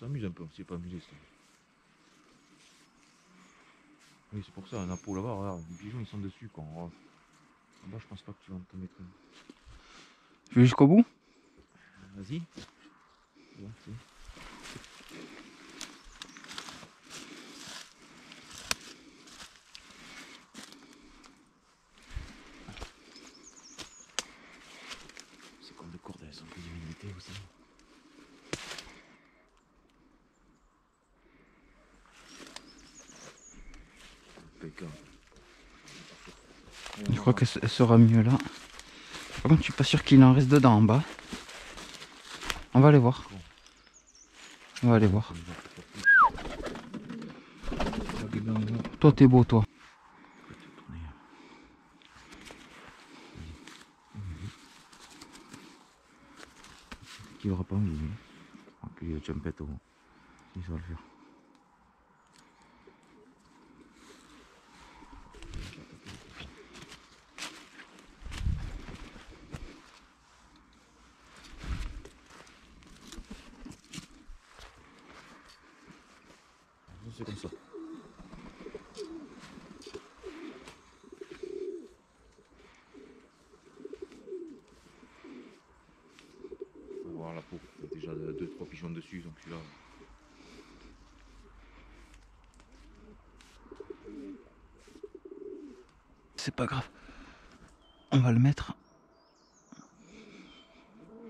s'amuse un peu, on s'est pas amusé ça. Oui, c'est pour ça, un appôt là-bas, regarde, les pigeons ils sont dessus quoi. Là-bas, je pense pas que tu vas en mettre une. Je vais jusqu'au bout? Vas-y. Ouais, c'est- C'est comme des cordes, elles sont plus limitées aussi. Impeccable. Je crois qu'elle se- elle sera mieux là. Par contre, je suis pas sûr qu'il en reste dedans en bas. On va aller voir. On va aller voir. Toi, t'es beau, toi. Qui aura pas envie. C'est comme ça. Faut voir la peau. Il y a déjà 2-3 pigeons dessus, donc celui-là. C'est pas grave. On va le mettre.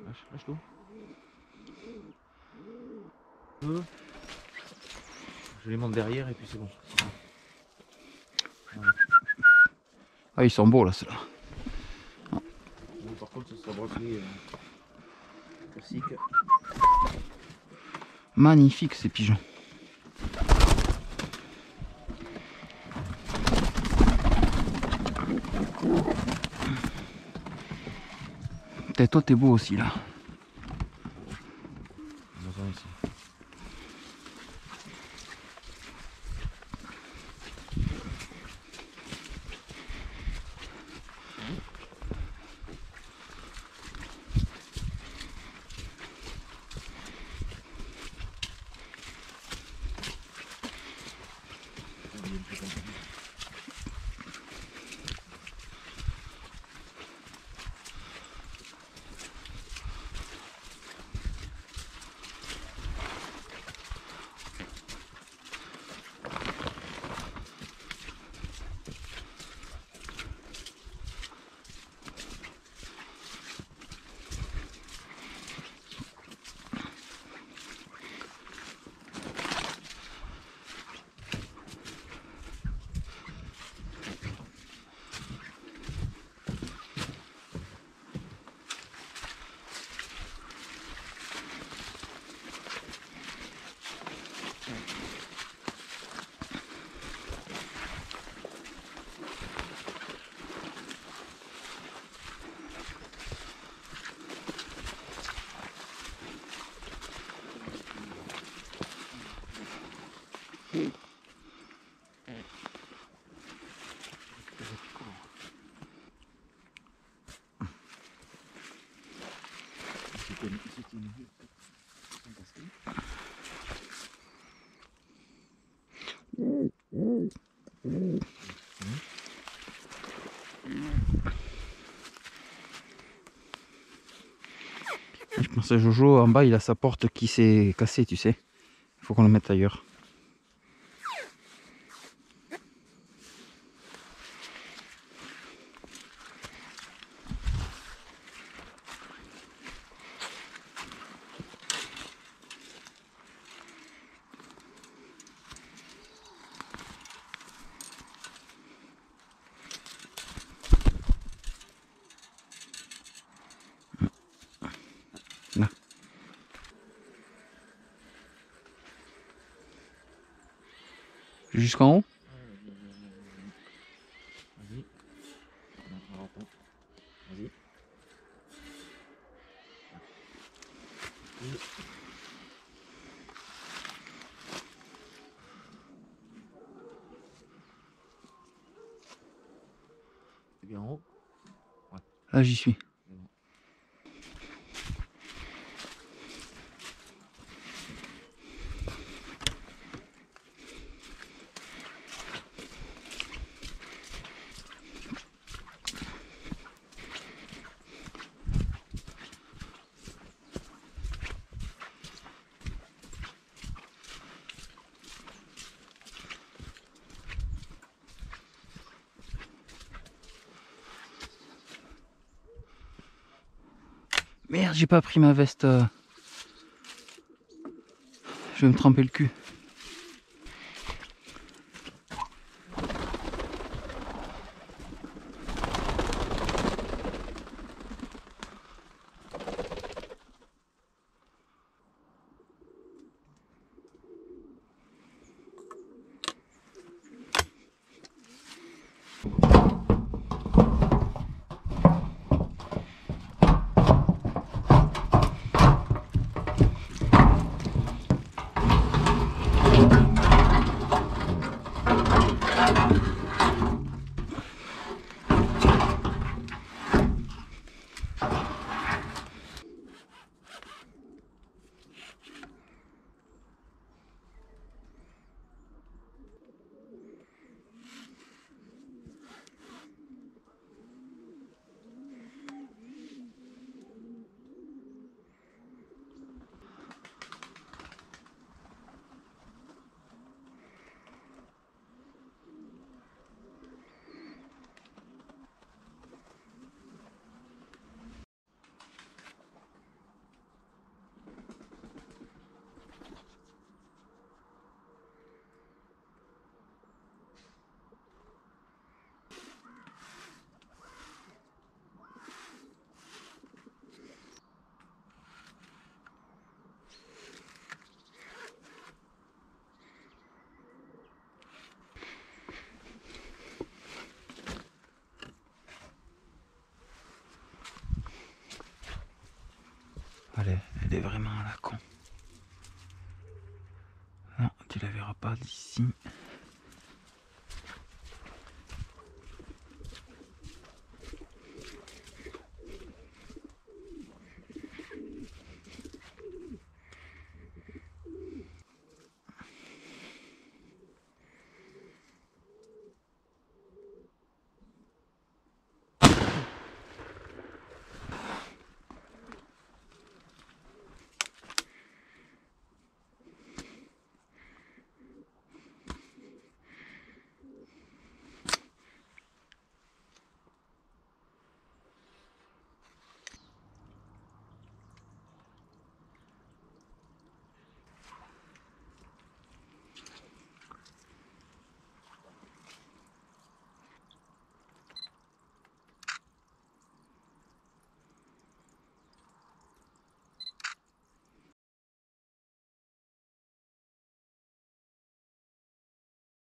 Lâche, lâche tout. Euh. Je les monte derrière et puis c'est bon. Ah, ils sont beaux là, ceux-là. Bon, par contre, ça sera braqué euh, classique. Magnifique ces pigeons. Peut-être toi t'es beau aussi là. On va voir ici. Je pense à Jojo en bas il a sa porte qui s'est cassée tu sais. Il faut qu'on le mette ailleurs. En haut. Là j'y suis. Merde, j'ai pas pris ma veste. euh. Je vais me tremper le cul. Allez, elle est vraiment à la con. Tu la verras pas d'ici.